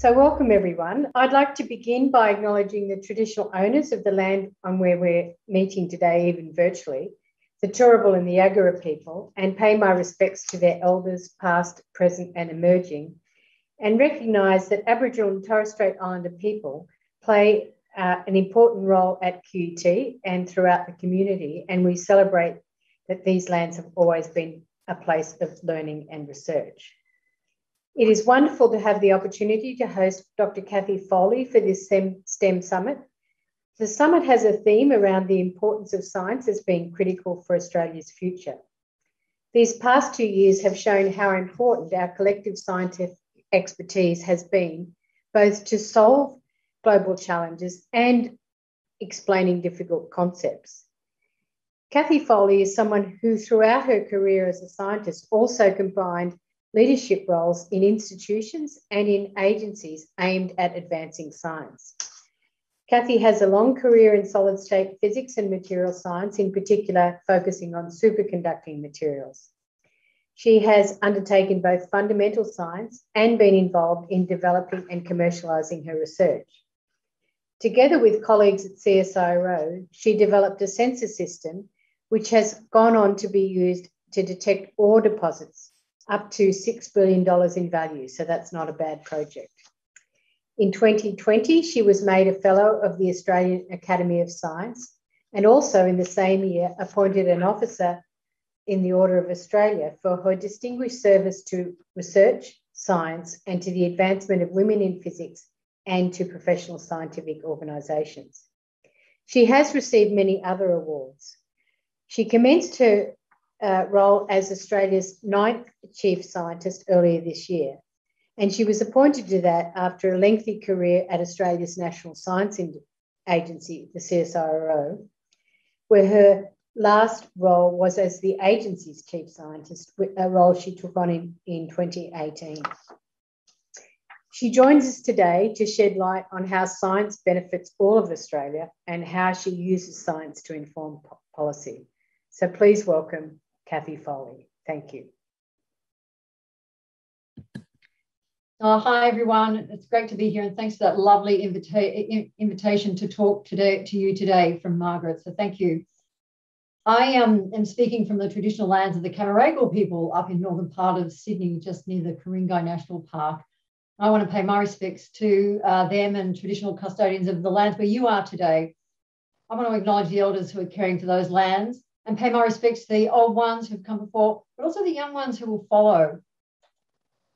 So, welcome everyone. I'd like to begin by acknowledging the traditional owners of the land on where we're meeting today, even virtually, the Turrbal and the Yagara people, and pay my respects to their elders, past, present, and emerging, and recognise that Aboriginal and Torres Strait Islander people play uh, an important role at QUT and throughout the community, and we celebrate that these lands have always been a place of learning and research. It is wonderful to have the opportunity to host Dr. Cathy Foley for this STEM Summit. The summit has a theme around the importance of science as being critical for Australia's future. These past two years have shown how important our collective scientific expertise has been, both to solve global challenges and explaining difficult concepts. Cathy Foley is someone who, throughout her career as a scientist, also combined leadership roles in institutions and in agencies aimed at advancing science. Cathy has a long career in solid state physics and material science, in particular, focusing on superconducting materials. She has undertaken both fundamental science and been involved in developing and commercialising her research. Together with colleagues at CSIRO, she developed a sensor system which has gone on to be used to detect ore deposits up to $6 billion in value. So that's not a bad project. In 2020, she was made a Fellow of the Australian Academy of Science and also in the same year appointed an officer in the Order of Australia for her distinguished service to research, science, and to the advancement of women in physics and to professional scientific organisations. She has received many other awards. She commenced her uh, role as Australia's ninth chief scientist earlier this year. And she was appointed to that after a lengthy career at Australia's National Science Agency, the CSIRO, where her last role was as the agency's chief scientist, a role she took on in, in 2018. She joins us today to shed light on how science benefits all of Australia and how she uses science to inform policy. So please welcome Cathy Foley. Thank you. Oh, hi, everyone. It's great to be here, and thanks for that lovely invita invitation to talk today to you today from Margaret. So thank you. I um, am speaking from the traditional lands of the Cammeraygal people up in northern part of Sydney, just near the Ku-ring-gai National Park. I want to pay my respects to uh, them and traditional custodians of the lands where you are today. I want to acknowledge the elders who are caring for those lands and pay my respects to the old ones who've come before, but also the young ones who will follow.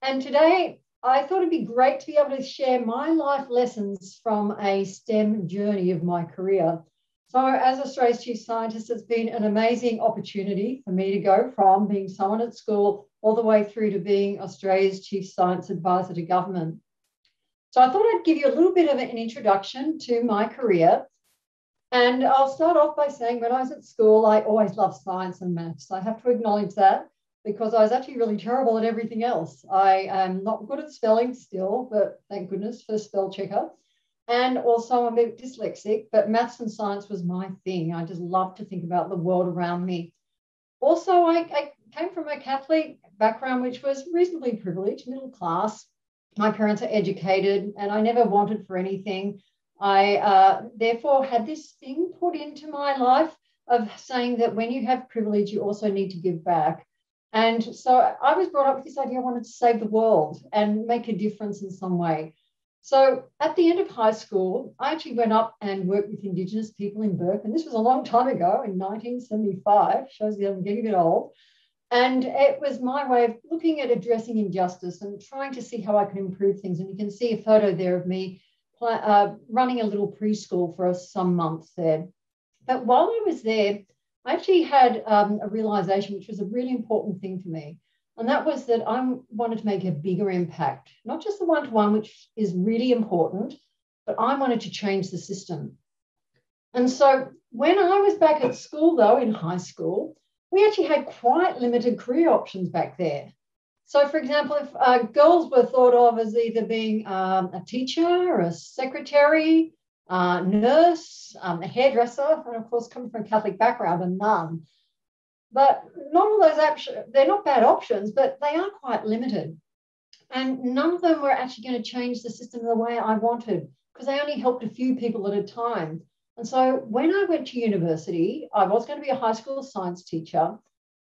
And today, I thought it'd be great to be able to share my life lessons from a STEM journey of my career. So, as Australia's Chief Scientist, it's been an amazing opportunity for me to go from being someone at school all the way through to being Australia's Chief Science Advisor to government. So, I thought I'd give you a little bit of an introduction to my career and I'll start off by saying when I was at school, I always loved science and maths. I have to acknowledge that because I was actually really terrible at everything else. I am not good at spelling still, but thank goodness for spell checker. And also I'm a bit dyslexic, but maths and science was my thing. I just loved to think about the world around me. Also, I, I came from a Catholic background, which was reasonably privileged, middle class. My parents are educated, and I never wanted for anything. I uh, therefore had this thing put into my life of saying that when you have privilege, you also need to give back. And so I was brought up with this idea I wanted to save the world and make a difference in some way. So at the end of high school, I actually went up and worked with Indigenous people in Bourke. And this was a long time ago in 1975, shows that I'm getting a bit old. And it was my way of looking at addressing injustice and trying to see how I could improve things. And you can see a photo there of me uh, running a little preschool for some months there. But while I was there, I actually had um, a realization, which was a really important thing for me. And that was that I wanted to make a bigger impact, not just the one to one, which is really important, but I wanted to change the system. And so when I was back at school, though, in high school, we actually had quite limited career options back there. So, for example, if uh, girls were thought of as either being um, a teacher, a secretary, uh, nurse, um, a hairdresser, and of course, coming from a Catholic background, a nun. But not all those options, they're not bad options, but they are quite limited. And none of them were actually going to change the system the way I wanted because they only helped a few people at a time. And so when I went to university, I was going to be a high school science teacher,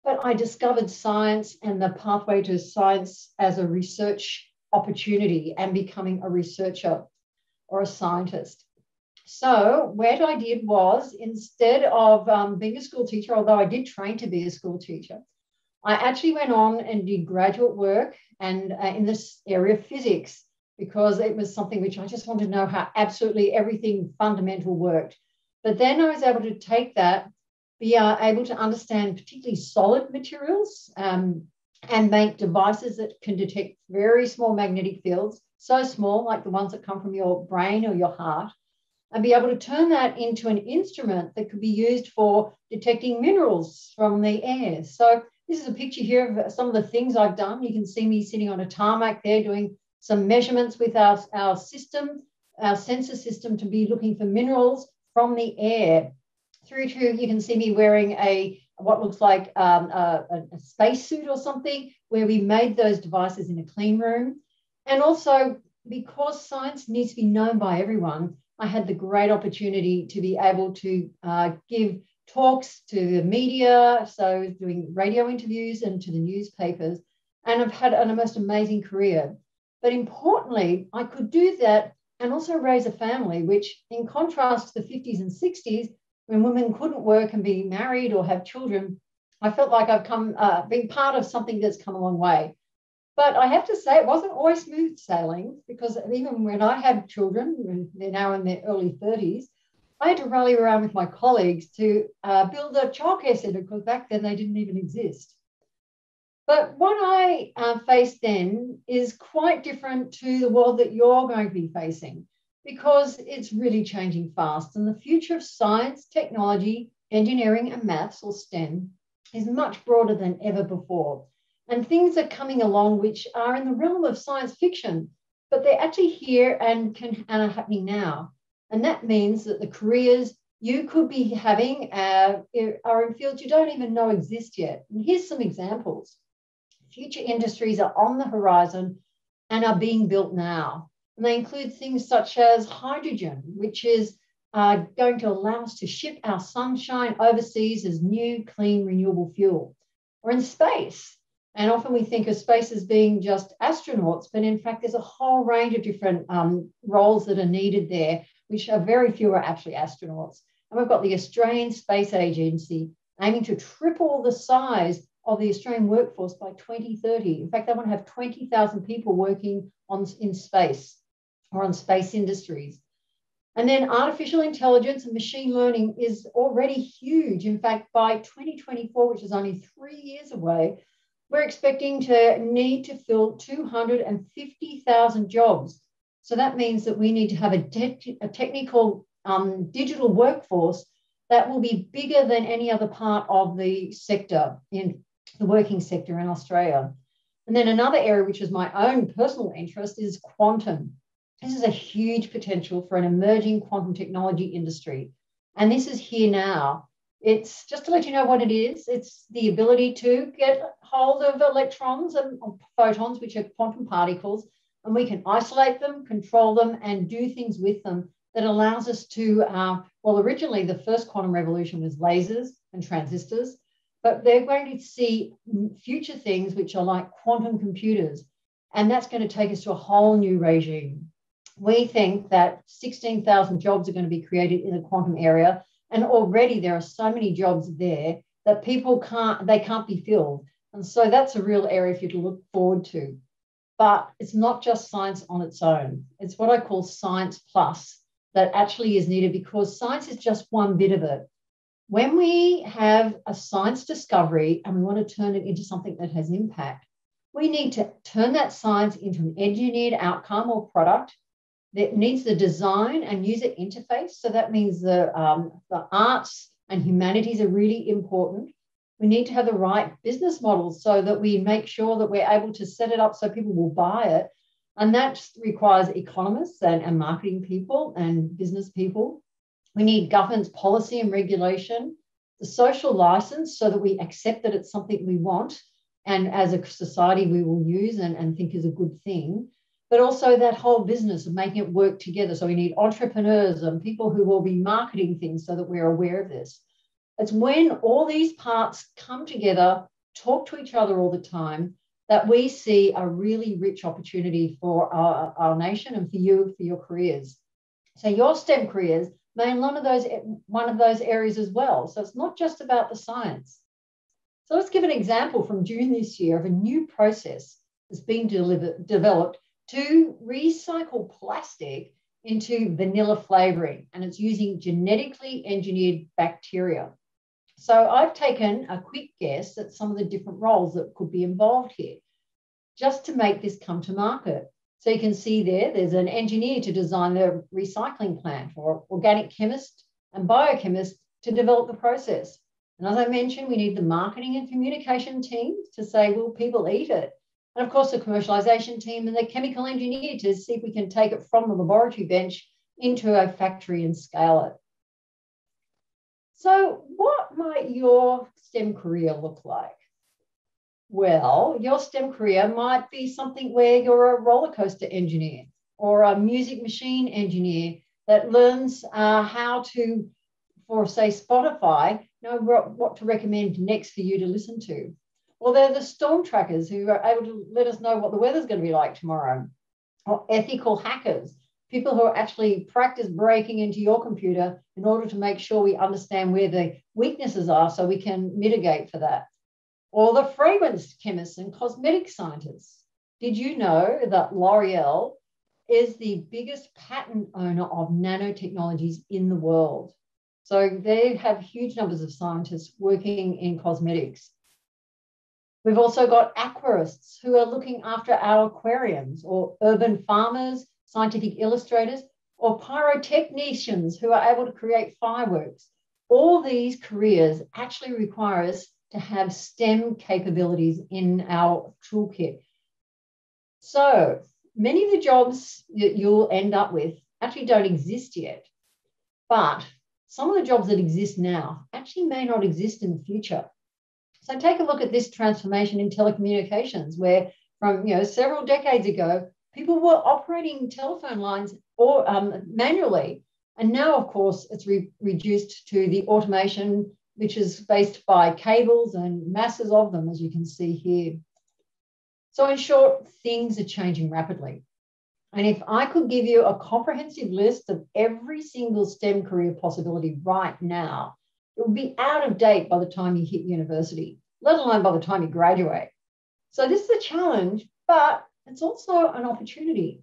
but I discovered science and the pathway to science as a research opportunity and becoming a researcher or a scientist. So what I did was instead of um, being a school teacher, although I did train to be a school teacher, I actually went on and did graduate work and uh, in this area of physics because it was something which I just wanted to know how absolutely everything fundamental worked. But then I was able to take that, be able to understand particularly solid materials um, and make devices that can detect very small magnetic fields, so small, like the ones that come from your brain or your heart, and be able to turn that into an instrument that could be used for detecting minerals from the air. So this is a picture here of some of the things I've done. You can see me sitting on a tarmac there doing some measurements with our, our system, our sensor system to be looking for minerals from the air. Through to, you can see me wearing a what looks like um, a, a spacesuit or something, where we made those devices in a clean room. And also, because science needs to be known by everyone, I had the great opportunity to be able to uh, give talks to the media, so doing radio interviews and to the newspapers. And I've had an most amazing career. But importantly, I could do that and also raise a family, which, in contrast to the 50s and 60s, when women couldn't work and be married or have children, I felt like I've come, uh, been part of something that's come a long way. But I have to say, it wasn't always smooth sailing because even when I had children, they're now in their early 30s, I had to rally around with my colleagues to uh, build a childcare centre because back then they didn't even exist. But what I uh, faced then is quite different to the world that you're going to be facing because it's really changing fast. And the future of science, technology, engineering, and maths, or STEM, is much broader than ever before. And things are coming along which are in the realm of science fiction, but they're actually here and, can, and are happening now. And that means that the careers you could be having uh, are in fields you don't even know exist yet. And here's some examples future industries are on the horizon and are being built now. And they include things such as hydrogen, which is uh, going to allow us to ship our sunshine overseas as new, clean, renewable fuel. Or in space. And often we think of space as being just astronauts, but in fact, there's a whole range of different um, roles that are needed there, which are very few are actually astronauts. And we've got the Australian Space Agency aiming to triple the size of the Australian workforce by 2030. In fact, they want to have 20,000 people working on, in space or on space industries. And then artificial intelligence and machine learning is already huge. In fact, by 2024, which is only three years away, we're expecting to need to fill 250,000 jobs. So that means that we need to have a, te- a technical um, digital workforce that will be bigger than any other part of the sector in the working sector in Australia. And then another area, which is my own personal interest, is quantum. This is a huge potential for an emerging quantum technology industry. And this is here now. It's just to let you know what it is it's the ability to get hold of electrons and photons, which are quantum particles, and we can isolate them, control them, and do things with them that allows us to, uh, well, originally the first quantum revolution was lasers and transistors but they're going to see future things which are like quantum computers. And that's going to take us to a whole new regime. We think that 16,000 jobs are going to be created in the quantum area. And already there are so many jobs there that people can't, they can't be filled. And so that's a real area for you to look forward to. But it's not just science on its own. It's what I call science plus that actually is needed because science is just one bit of it when we have a science discovery and we want to turn it into something that has impact, we need to turn that science into an engineered outcome or product that needs the design and user interface. So that means the, um, the arts and humanities are really important. We need to have the right business models so that we make sure that we're able to set it up so people will buy it. And that requires economists and, and marketing people and business people. We need governance policy and regulation, the social license so that we accept that it's something we want, and as a society we will use and, and think is a good thing, but also that whole business of making it work together. So we need entrepreneurs and people who will be marketing things so that we're aware of this. It's when all these parts come together, talk to each other all the time, that we see a really rich opportunity for our, our nation and for you for your careers. So your STEM careers may in one of those one of those areas as well. So it's not just about the science. So let's give an example from June this year of a new process that's being delivered, developed to recycle plastic into vanilla flavoring, and it's using genetically engineered bacteria. So I've taken a quick guess at some of the different roles that could be involved here, just to make this come to market. So you can see there, there's an engineer to design the recycling plant or organic chemist and biochemist to develop the process. And as I mentioned, we need the marketing and communication teams to say, will people eat it? And of course, the commercialization team and the chemical engineer to see if we can take it from the laboratory bench into a factory and scale it. So, what might your STEM career look like? Well, your STEM career might be something where you're a roller coaster engineer or a music machine engineer that learns uh, how to, for say Spotify, know what to recommend next for you to listen to. Or they're the storm trackers who are able to let us know what the weather's going to be like tomorrow. Or ethical hackers, people who are actually practice breaking into your computer in order to make sure we understand where the weaknesses are so we can mitigate for that or the fragrance chemists and cosmetic scientists. Did you know that L'Oreal is the biggest patent owner of nanotechnologies in the world? So they have huge numbers of scientists working in cosmetics. We've also got aquarists who are looking after our aquariums, or urban farmers, scientific illustrators, or pyrotechnicians who are able to create fireworks. All these careers actually require us to have STEM capabilities in our toolkit. So many of the jobs that you'll end up with actually don't exist yet, but some of the jobs that exist now actually may not exist in the future. So take a look at this transformation in telecommunications, where from you know several decades ago, people were operating telephone lines or um, manually, and now of course it's re- reduced to the automation which is based by cables and masses of them, as you can see here. So in short, things are changing rapidly. And if I could give you a comprehensive list of every single STEM career possibility right now, it would be out of date by the time you hit university, let alone by the time you graduate. So this is a challenge, but it's also an opportunity.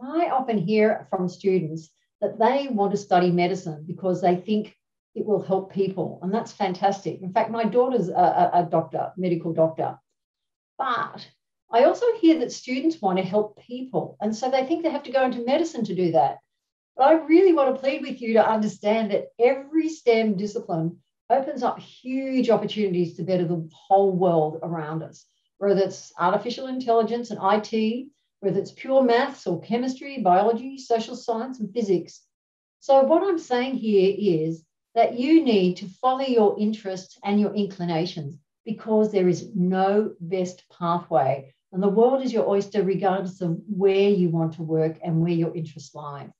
I often hear from students that they want to study medicine because they think it will help people. And that's fantastic. In fact, my daughter's a, a doctor, medical doctor. But I also hear that students want to help people. And so they think they have to go into medicine to do that. But I really want to plead with you to understand that every STEM discipline opens up huge opportunities to better the whole world around us, whether it's artificial intelligence and IT, whether it's pure maths or chemistry, biology, social science, and physics. So, what I'm saying here is that you need to follow your interests and your inclinations because there is no best pathway. And the world is your oyster, regardless of where you want to work and where your interests lie.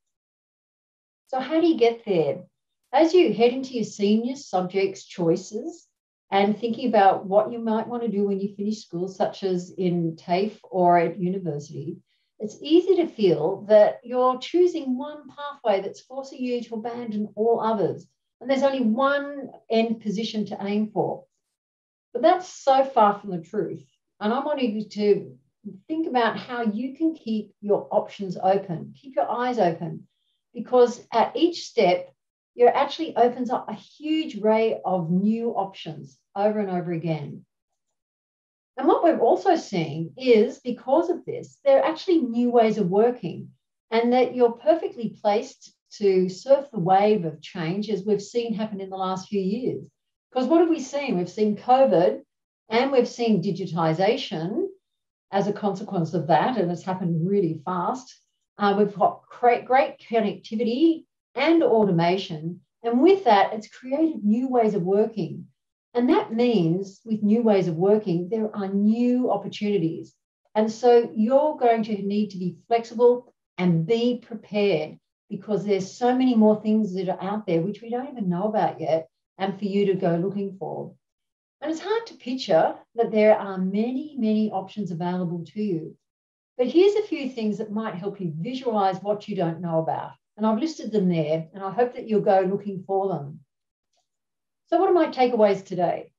So, how do you get there? As you head into your senior subjects choices and thinking about what you might want to do when you finish school, such as in TAFE or at university, it's easy to feel that you're choosing one pathway that's forcing you to abandon all others and there's only one end position to aim for. But that's so far from the truth. And I want you to think about how you can keep your options open, keep your eyes open, because at each step, it actually opens up a huge array of new options over and over again. And what we're also seeing is because of this, there are actually new ways of working, and that you're perfectly placed to surf the wave of change as we've seen happen in the last few years. Because what have we seen? We've seen COVID and we've seen digitization as a consequence of that, and it's happened really fast. Uh, we've got great, great connectivity and automation. And with that, it's created new ways of working. And that means with new ways of working, there are new opportunities. And so you're going to need to be flexible and be prepared because there's so many more things that are out there which we don't even know about yet and for you to go looking for. And it's hard to picture that there are many, many options available to you. But here's a few things that might help you visualize what you don't know about. And I've listed them there, and I hope that you'll go looking for them. So, what are my takeaways today?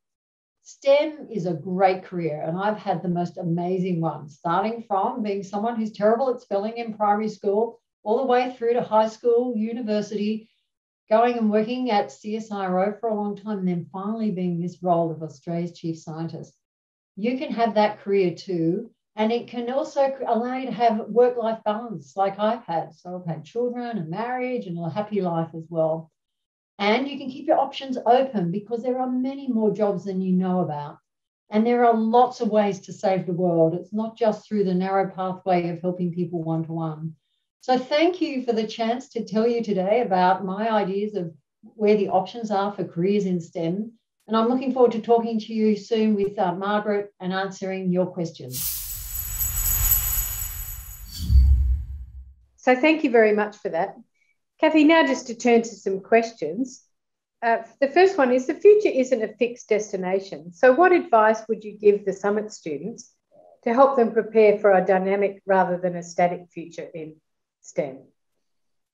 STEM is a great career, and I've had the most amazing one, starting from being someone who's terrible at spelling in primary school, all the way through to high school, university, going and working at CSIRO for a long time, and then finally being this role of Australia's chief scientist. You can have that career too, and it can also allow you to have work life balance like I've had. So I've had children and marriage and a happy life as well. And you can keep your options open because there are many more jobs than you know about. And there are lots of ways to save the world. It's not just through the narrow pathway of helping people one to one. So, thank you for the chance to tell you today about my ideas of where the options are for careers in STEM. And I'm looking forward to talking to you soon with uh, Margaret and answering your questions. So, thank you very much for that. Cathy, now just to turn to some questions. Uh, the first one is the future isn't a fixed destination. So, what advice would you give the summit students to help them prepare for a dynamic rather than a static future in STEM?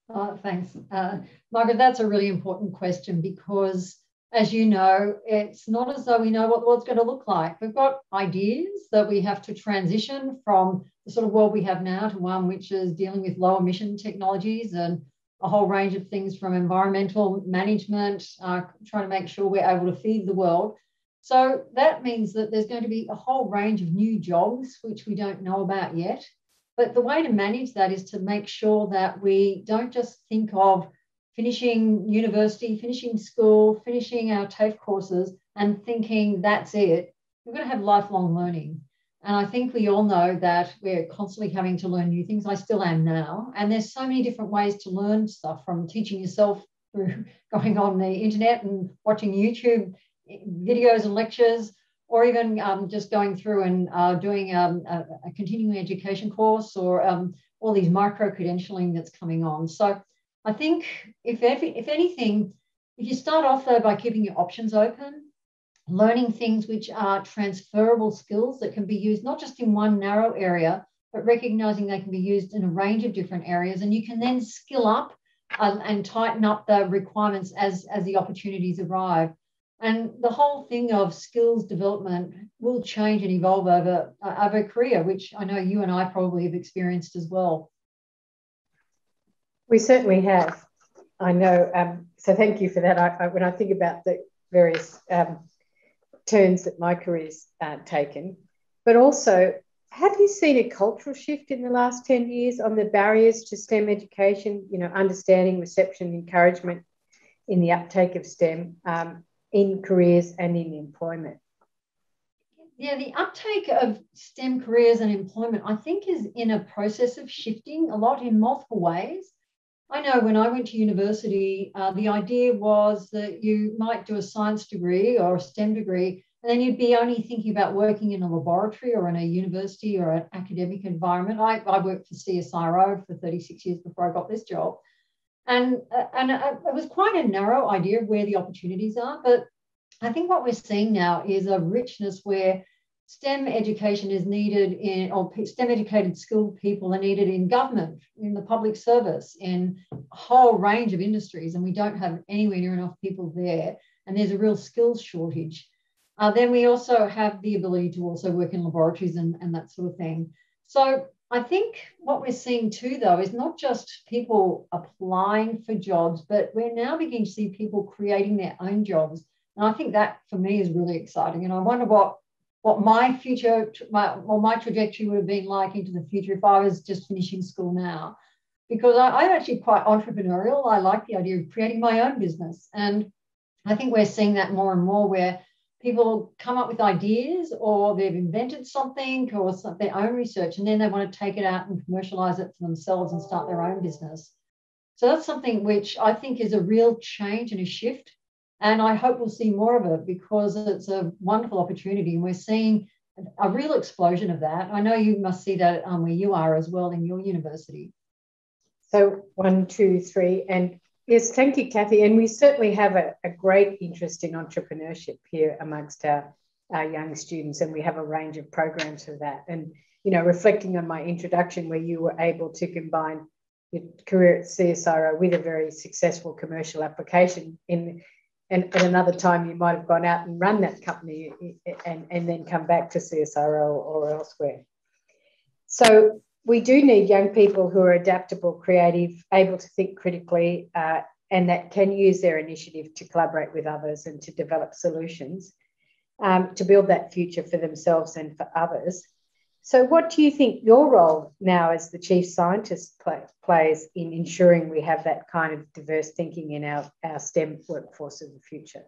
Oh, thanks. Uh, Margaret, that's a really important question because, as you know, it's not as though we know what the world's going to look like. We've got ideas that we have to transition from the sort of world we have now to one which is dealing with low emission technologies and a whole range of things from environmental management, uh, trying to make sure we're able to feed the world. So that means that there's going to be a whole range of new jobs, which we don't know about yet. But the way to manage that is to make sure that we don't just think of finishing university, finishing school, finishing our TAFE courses, and thinking that's it. We're going to have lifelong learning. And I think we all know that we're constantly having to learn new things. I still am now. And there's so many different ways to learn stuff from teaching yourself through going on the internet and watching YouTube videos and lectures, or even um, just going through and uh, doing um, a, a, continuing education course or um, all these micro credentialing that's coming on. So I think if, if anything, if you start off though by keeping your options open, learning things which are transferable skills that can be used not just in one narrow area, but recognizing they can be used in a range of different areas. And you can then skill up um, and tighten up the requirements as, as the opportunities arrive. And the whole thing of skills development will change and evolve over, uh, over a career, which I know you and I probably have experienced as well. We certainly have. I know. Um, so thank you for that. I, I, when I think about the various um, turns that my career's uh, taken, but also have you seen a cultural shift in the last 10 years on the barriers to STEM education, you know, understanding, reception, encouragement in the uptake of STEM um, in careers and in employment? Yeah, the uptake of STEM careers and employment, I think, is in a process of shifting a lot in multiple ways. I know when I went to university, uh, the idea was that you might do a science degree or a STEM degree, and then you'd be only thinking about working in a laboratory or in a university or an academic environment. I, I worked for CSIRO for 36 years before I got this job. And, uh, and uh, it was quite a narrow idea of where the opportunities are. But I think what we're seeing now is a richness where STEM education is needed in, or STEM educated skilled people are needed in government, in the public service, in a whole range of industries, and we don't have anywhere near enough people there. And there's a real skills shortage. Uh, then we also have the ability to also work in laboratories and, and that sort of thing. So I think what we're seeing too, though, is not just people applying for jobs, but we're now beginning to see people creating their own jobs. And I think that for me is really exciting. And I wonder what what my future, my, well, my trajectory would have been like into the future if I was just finishing school now. Because I, I'm actually quite entrepreneurial. I like the idea of creating my own business. And I think we're seeing that more and more where people come up with ideas or they've invented something or some, their own research and then they want to take it out and commercialize it for themselves and start their own business. So that's something which I think is a real change and a shift And I hope we'll see more of it because it's a wonderful opportunity. And we're seeing a real explosion of that. I know you must see that um, where you are as well in your university. So, one, two, three. And yes, thank you, Cathy. And we certainly have a, a great interest in entrepreneurship here amongst our, our young students. And we have a range of programs for that. And, you know, reflecting on my introduction, where you were able to combine your career at CSIRO with a very successful commercial application in and at another time you might have gone out and run that company and, and then come back to CSIRO or elsewhere. So we do need young people who are adaptable, creative, able to think critically, uh, and that can use their initiative to collaborate with others and to develop solutions um, to build that future for themselves and for others. So, what do you think your role now as the chief scientist play, plays in ensuring we have that kind of diverse thinking in our, our STEM workforce of the future?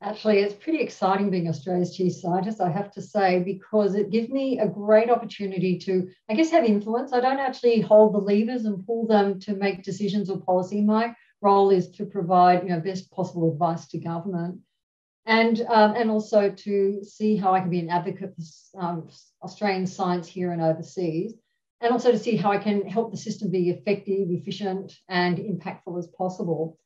Actually, it's pretty exciting being Australia's chief scientist, I have to say, because it gives me a great opportunity to, I guess, have influence. I don't actually hold the levers and pull them to make decisions or policy. My role is to provide, you know, best possible advice to government and um, and also to see how I can be an advocate for um, Australian science here and overseas, and also to see how I can help the system be effective, efficient, and impactful as possible.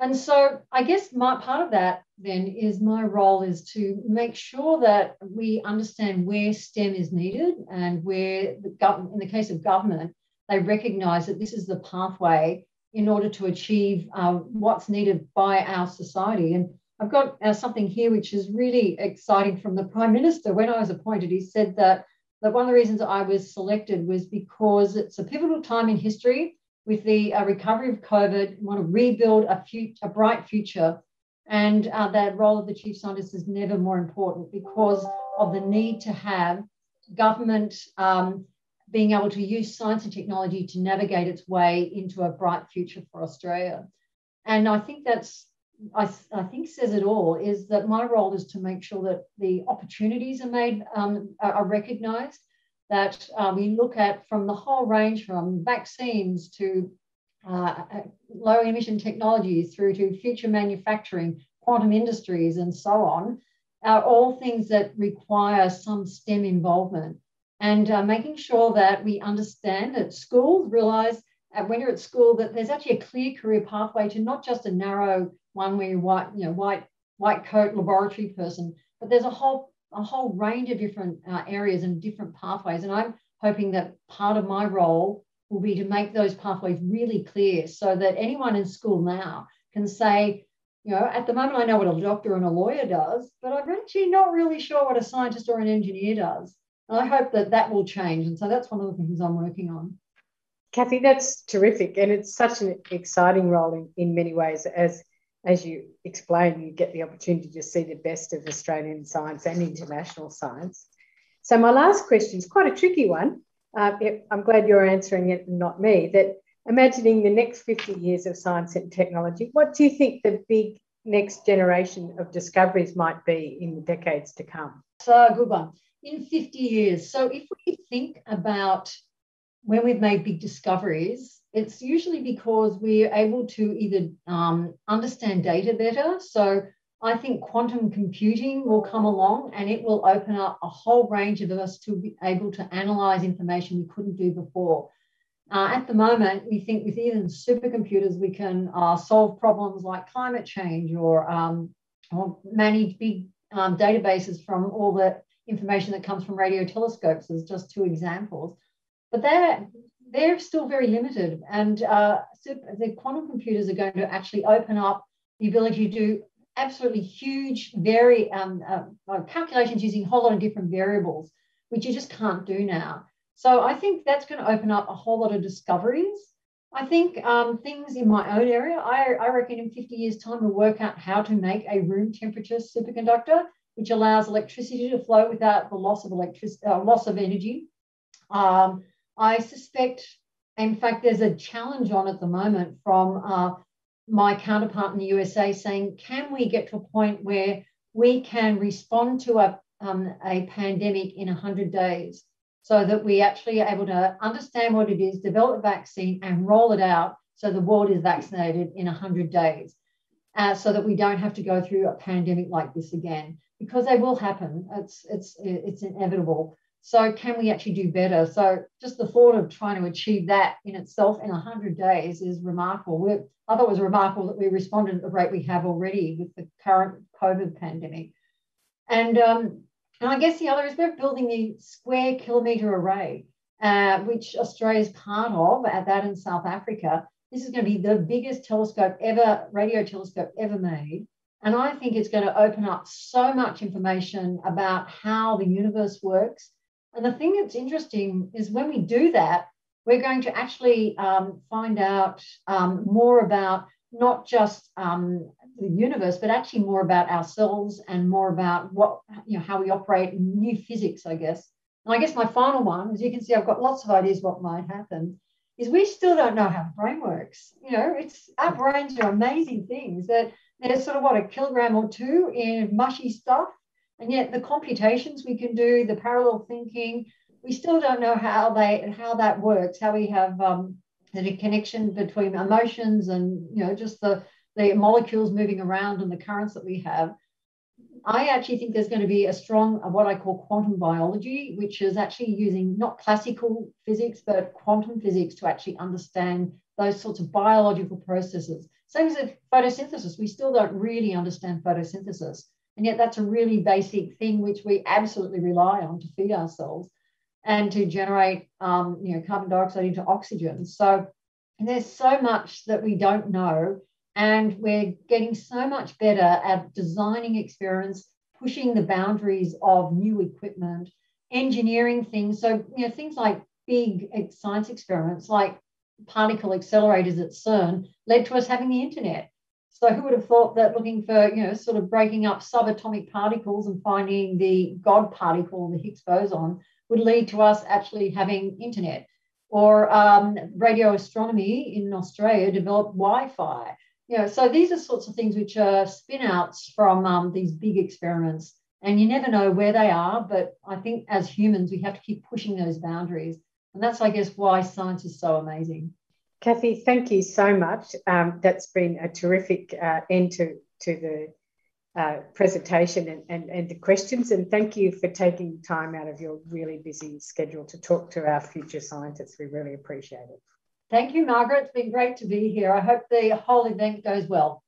And so I guess my part of that then is my role is to make sure that we understand where STEM is needed and where the government, in the case of government, they recognise that this is the pathway in order to achieve uh, what's needed by our society. And I've got uh, something here which is really exciting from the Prime Minister. When I was appointed, he said that, that one of the reasons I was selected was because it's a pivotal time in history with the uh, recovery of COVID, we want to rebuild a, future, a bright future. And uh, that role of the chief scientist is never more important because of the need to have government um, being able to use science and technology to navigate its way into a bright future for Australia. And I think that's I, I, think says it all is that my role is to make sure that the opportunities are made um, are, are recognized that uh, we look at from the whole range from vaccines to uh, uh, low emission technologies through to future manufacturing quantum industries and so on are all things that require some STEM involvement. And uh, making sure that we understand that schools realize when you're at school that there's actually a clear career pathway to not just a narrow one where you're white, you know, white, white coat laboratory person, but there's a whole a whole range of different uh, areas and different pathways. And I'm hoping that part of my role will be to make those pathways really clear so that anyone in school now can say, you know, at the moment I know what a doctor and a lawyer does, but I'm actually not really sure what a scientist or an engineer does. And I hope that that will change. And so that's one of the things I'm working on. Cathy, that's terrific. And it's such an exciting role in, in many ways as as you explain, you get the opportunity to see the best of Australian science and international science. So, my last question is quite a tricky one. Uh, I'm glad you're answering it and not me. That imagining the next 50 years of science and technology, what do you think the big next generation of discoveries might be in the decades to come? So, good one. In 50 years. So, if we think about when we've made big discoveries, it's usually because we're able to either um, understand data better. So I think quantum computing will come along and it will open up a whole range of us to be able to analyze information we couldn't do before. Uh, at the moment, we think with even supercomputers, we can uh, solve problems like climate change or, um, or manage big um, databases from all the information that comes from radio telescopes, as just two examples. But they're, they're still very limited. And uh, the quantum computers are going to actually open up the ability to do absolutely huge, very um, uh, uh, calculations using a whole lot of different variables, which you just can't do now. So I think that's going to open up a whole lot of discoveries. I think um, things in my own area, I, I reckon in 50 years' time, we'll work out how to make a room temperature superconductor, which allows electricity to flow without the loss of electricity, uh, loss of energy. Um, I suspect, in fact, there's a challenge on at the moment from uh, my counterpart in the USA saying, can we get to a point where we can respond to a, um, a pandemic in 100 days so that we actually are able to understand what it is, develop a vaccine, and roll it out so the world is vaccinated in 100 days? uh, so that we don't have to go through a pandemic like this again, because they will happen. It's, it's, it's inevitable. So can we actually do better? So just the thought of trying to achieve that in itself in 100 days is remarkable. We're, I thought it was remarkable that we responded at the rate we have already with the current COVID pandemic. And, um, and I guess the other is we're building the square kilometre array, uh, which Australia is part of at that in South Africa. This is going to be the biggest telescope ever, radio telescope ever made. And I think it's going to open up so much information about how the universe works. And the thing that's interesting is when we do that, we're going to actually um, find out um, more about not just um, the universe, but actually more about ourselves and more about what, you know, how we operate in new physics, I guess. And I guess my final one, as you can see, I've got lots of ideas what might happen, is we still don't know how the brain works. You know, it's our brains are amazing things that they're sort of what a kilogram or two in mushy stuff. And yet the computations we can do, the parallel thinking, we still don't know how they how that works, how we have um, the connection between emotions and you know just the the molecules moving around and the currents that we have. I actually think there's going to be a strong what I call quantum biology, which is actually using not classical physics but quantum physics to actually understand those sorts of biological processes. Same as photosynthesis, we still don't really understand photosynthesis. And yet that's a really basic thing which we absolutely rely on to feed ourselves and to generate um, you know, carbon dioxide into oxygen. So there's so much that we don't know. And we're getting so much better at designing experiments, pushing the boundaries of new equipment, engineering things. So, you know, things like big science experiments, like particle accelerators at CERN, led to us having the internet. So who would have thought that looking for, you know, sort of breaking up subatomic particles and finding the God particle, the Higgs boson, would lead to us actually having internet. Or um, radio astronomy in Australia developed Wi-Fi. You know, so these are sorts of things which are spin-outs from um, these big experiments. And you never know where they are, but I think as humans, we have to keep pushing those boundaries. And that's, I guess, why science is so amazing. Cathy, thank you so much. Um, that's been a terrific uh, end to, to the uh, presentation and, and, and the questions. And thank you for taking time out of your really busy schedule to talk to our future scientists. We really appreciate it. Thank you, Margaret. It's been great to be here. I hope the whole event goes well.